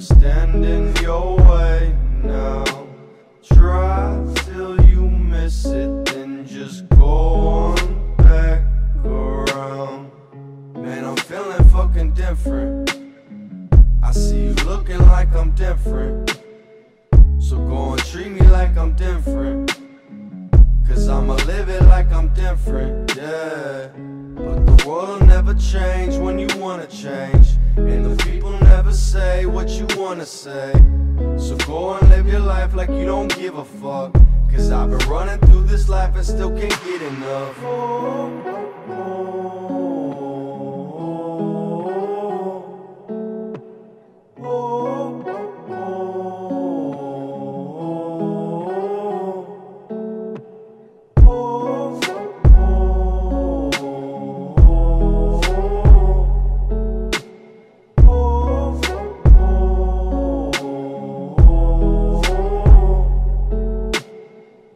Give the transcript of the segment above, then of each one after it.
them stand in your way now. Try till you miss it, then just go on back around. Man, I'm feeling fucking different. I see you looking like I'm different. So go and treat me like I'm different. Cause I'ma live it like I'm different, yeah. But the world will never change when you wanna change. And the people never say what you wanna say. So go and live your life like you don't give a fuck. Cause I've been running through this life and still can't get enough.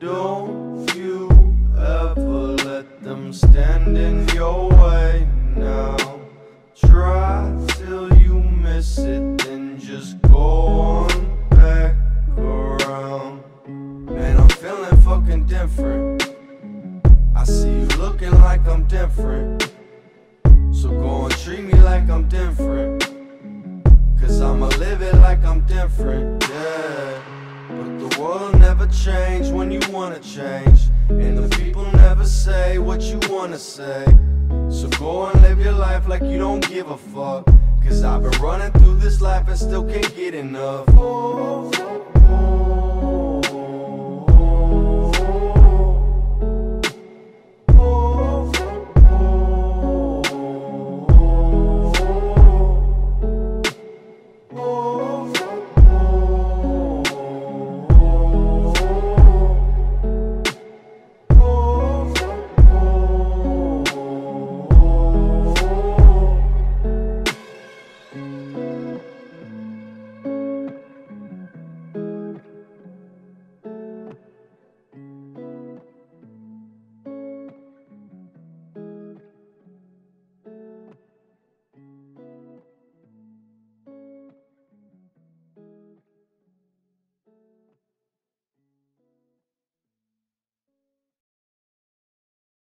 Don't you ever let them stand in your way now. Try till you miss it, then just go on back around. Man, I'm feeling fucking different. I see you looking like I'm different. So go and treat me like I'm different. Cause I'ma live it like I'm different, yeah. Change when you wanna change. And the people never say what you wanna say. So go and live your life like you don't give a fuck. Cause I've been running through this life and still can't get enough. Oh,